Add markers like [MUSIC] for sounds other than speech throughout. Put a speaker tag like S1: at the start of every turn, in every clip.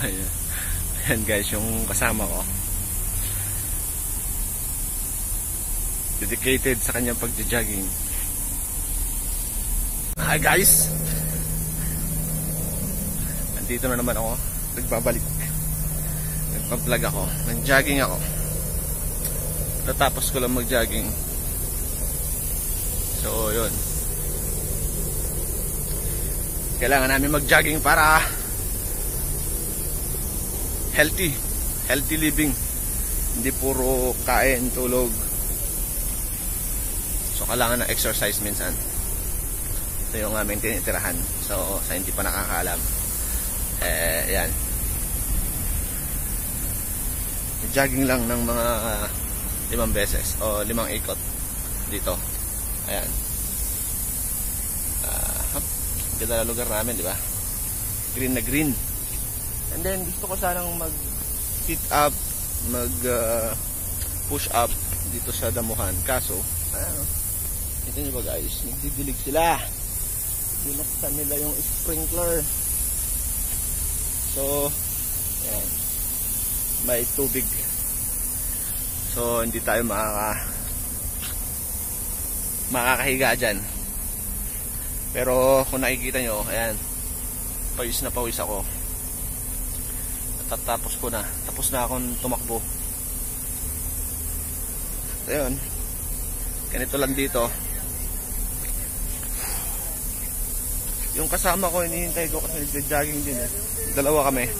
S1: Ayan. [LAUGHS] Ayan guys, yung kasama ko. Dedicated sa kanyang pagja-jogging. Hi guys! Nandito na naman ako. Nagbabalik. Nagpa-vlog ako. Nag-jogging ako. Tatapos ko lang mag-jogging. So, yun. Kailangan namin mag-jogging para healthy. Healthy living. Hindi puro kain, tulog. So, kailangan ng exercise minsan. Ito yung aming tinitirahan. So, sa hindi pa nakakaalam. Eh, yan. Jogging lang ng mga limang beses o limang ikot dito. Ayan. Uh, ganda na lugar namin, di ba? Green na green. And then, gusto ko sanang mag sit up, mag uh, up dito sa damuhan. Kaso, ayan, ito nyo ba guys, nagdidilig sila. Binaksan nila yung sprinkler. So, ayan. May tubig. So, hindi tayo makaka makakahiga dyan. Pero, kung nakikita nyo, ayan, pawis na pawis ako. Tatapos ko na. Tapos na akong tumakbo. So, yun. Ganito lang dito. Yung kasama ko, hinihintay ko kasi nagja-jogging din eh. Dalawa kami.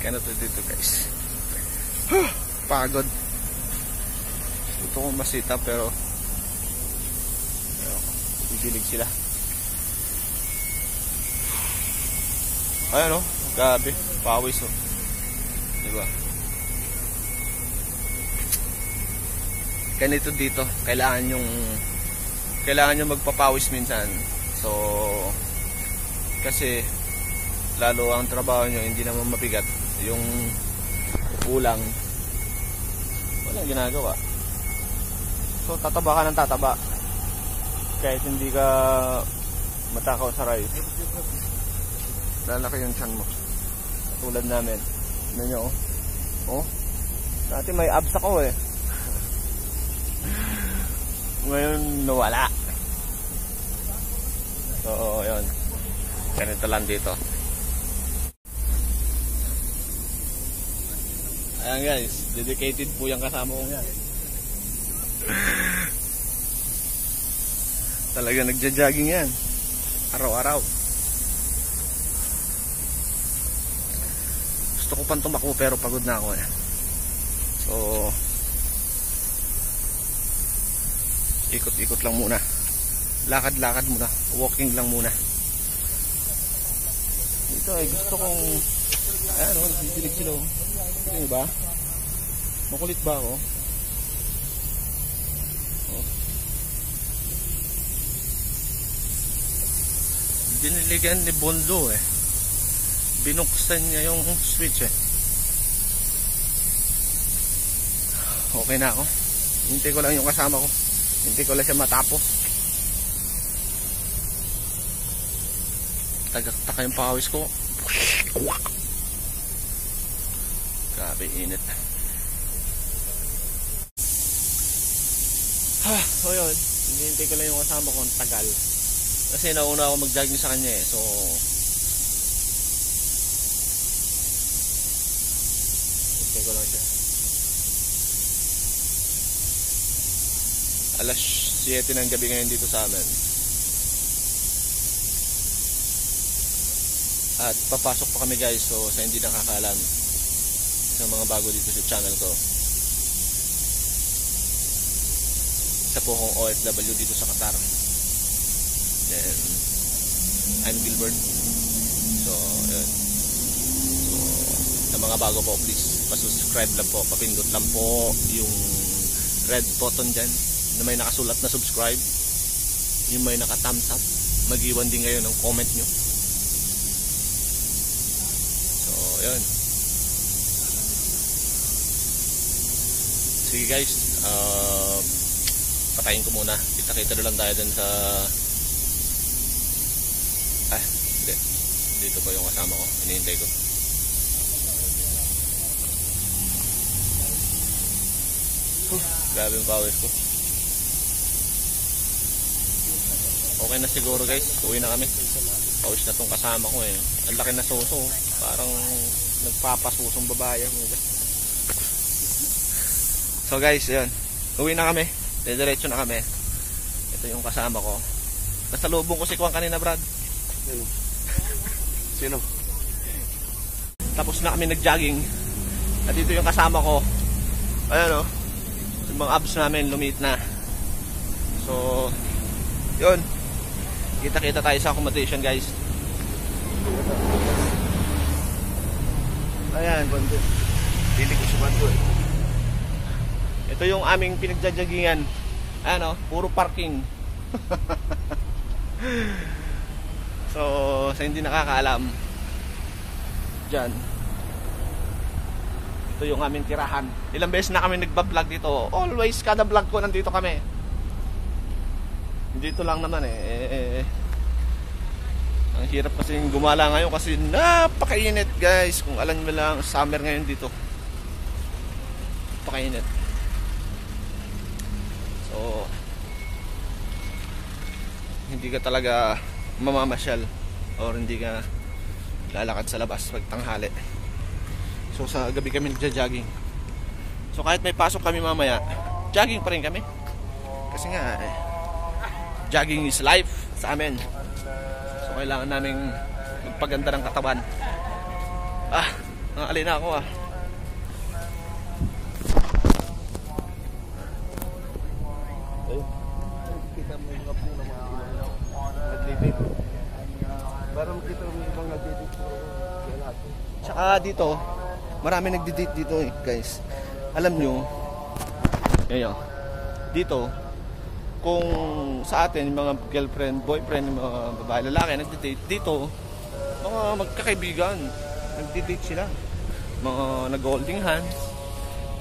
S1: Ganito dito guys. Pagod. Gusto kong masita pero bibilig sila. Ayan o, oh, gabi. Pawis. Oh. Diba? Ganito dito, kailangan yung kailangan yung magpapawis minsan So, kasi lalo ang trabaho nyo hindi naman mabigat. Yung kulang, walang ginagawa. So, tataba ka ng tataba. Kahit hindi ka matakaw sa rice. Lalaki yung chan mo. Tulad namin. Ano nyo, oh? Oh? Dati may abs ako eh. [LAUGHS] Ngayon, nawala. So, yun. Ganito lang dito. Ayan guys, dedicated po yung kasama kong yan. [LAUGHS] Talaga nagja-jogging yan. Araw-araw. Ko pang tumakbo pero pagod na ako eh. So, ikot-ikot lang muna. Lakad-lakad muna. Walking lang muna. Ito ay gusto kong ayan o nagdidilig sila o ito ba makulit ba ako? Oh. diniligan ni Bondo eh binuksan niya yung switch eh. Okay na ako. Hintay ko lang yung kasama ko. Hintay ko lang siya matapos. Tagaktaka yung pawis ko. Grabe init. Ha so yun. Hinihintay ko lang yung kasama ko. Tagal. Kasi nauna ako mag jogging sa kanya eh. So hintay ko lang siya alas 7 ng gabi ngayon dito sa amin At papasok pa kami guys so sa hindi nakakaalam sa mga bago dito sa channel ko. Isa po akong OFW dito sa Qatar. Then I'm Gilbert. So, yun. So, sa mga bago po, please, pa-subscribe lang po, papindot lang po yung red button dyan na may nakasulat na subscribe. Yung may naka-thumbs up. Mag-iwan din ngayon ng comment nyo yun sige guys uh, patayin ko muna kita kita lang tayo dun sa ah hindi Dito pa yung kasama ko. Hinihintay ko. Huh, grabe yung pawis ko. Okay na siguro guys. Uwi na kami. Pawis na tong kasama ko eh. Ang laki na suso. Parang nagpapasusong babae. So guys, yun. Uwi na kami. Diretso na kami. Ito yung kasama ko. Nasa lubong ko si Kwan kanina, Brad.
S2: Sino? Sino?
S1: Tapos na kami nag-jogging. At dito yung kasama ko. Ayan o. Yung mga abs namin lumiit na. So, yun. Kita-kita tayo sa accommodation guys. Ayan.
S2: Pili ko eh.
S1: Ito yung aming pinagjajagingan. Ano, puro parking. [LAUGHS] so, sa hindi nakakaalam, dyan, ito yung aming tirahan. Ilang beses na kami nagbablog dito. Always, kada vlog ko, nandito kami. Dito lang naman eh. eh, eh. Ang hirap kasi gumala ngayon kasi napakainit guys. Kung alam nyo lang, summer ngayon dito. Napakainit. So, hindi ka talaga mamamasyal or hindi ka lalakad sa labas pag tanghali. So, sa gabi kami nagja-jogging. So, kahit may pasok kami mamaya, jogging pa rin kami. Kasi nga, eh, jogging is life sa amin. So, kailangan namin magpaganda ng katawan. Ah, nangalay na ako ah.
S2: Kita mo yung kapo na mga naglibig. Para makita mo yung kaya lahat.
S1: Tsaka dito, marami nagdi-date dito eh, guys. Alam nyo, ngayon, dito, kung sa atin, yung mga girlfriend, boyfriend, yung mga babae, lalaki, nagdi-date dito, mga magkakaibigan, nagdi-date sila. Mga nag-holding hands,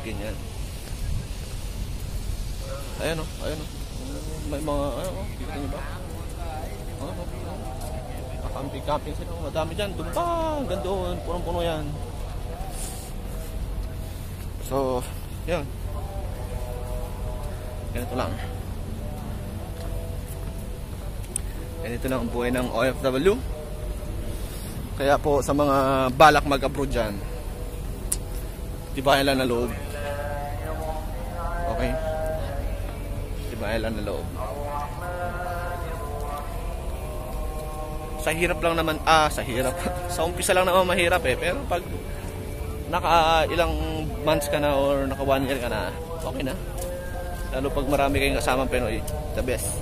S1: ganyan. Ayan o, ayan o. May mga, ano o, kita nyo ba? Ano, Nakamping-camping sila. Madami dyan. Doon pa. Hanggang doon. Punong-puno yan. So, yun. Ganito lang. Ganito lang ang buhay ng OFW. Kaya po sa mga balak mag-abroad dyan, tibayan lang na loob. Okay? Tibayan lang na loob. sa hirap lang naman, ah, sa hirap. [LAUGHS] sa umpisa lang naman mahirap eh. Pero pag naka ilang months ka na or naka one year ka na, okay na. Lalo pag marami kayong kasamang Pinoy, the best.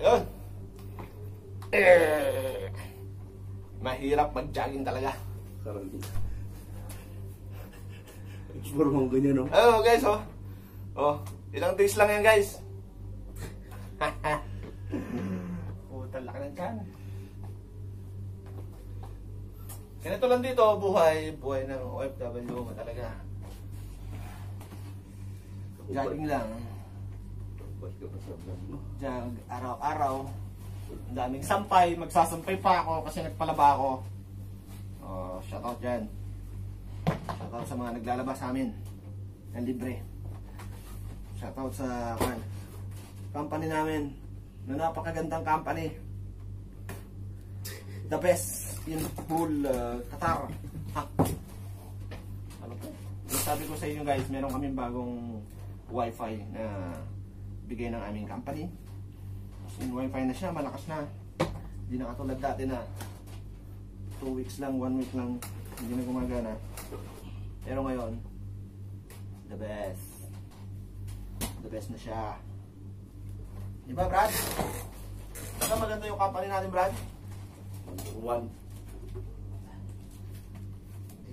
S1: Huh. Eh, mahirap mag-jogging talaga.
S2: Sarang dito. Puro mong ganyan no?
S1: Oh, guys, oh. Oh, ilang days lang yan, guys. [LAUGHS] Puta, laki ng tiyan. Ganito lang dito, buhay, buhay ng OFW talaga. Jogging lang. Jog, araw-araw. Ang daming sampay, magsasampay pa ako kasi nagpalaba ako. Oh, shoutout dyan. Shoutout sa mga naglalaba sa amin. Ng libre. Shoutout sa kan, company namin. Na napakagandang company. The best in full uh, Qatar. Ha? Ano po? Sabi ko sa inyo guys, meron kaming bagong wifi na bigay ng aming company. As in, wifi na siya, malakas na. Hindi na katulad dati na 2 weeks lang, 1 week lang, hindi na gumagana. Pero ngayon, the best. The best na siya. Di ba, Brad? Baka maganda yung company natin, Brad?
S2: One.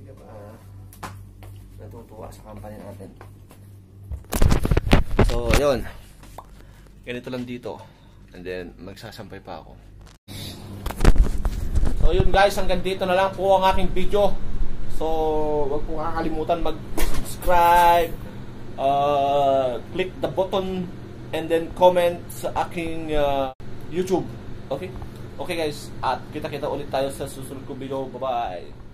S1: Ka ba natutuwa sa company natin? So, yun. Ganito lang dito. And then, magsasampay pa ako. So, yun guys. Hanggang dito na lang po ang aking video. So, wag po kakalimutan mag-subscribe. Uh, click the button and then comment sa aking uh, YouTube. Okay? Okay guys, at kita-kita ulit tayo sa susunod kong video. Bye-bye!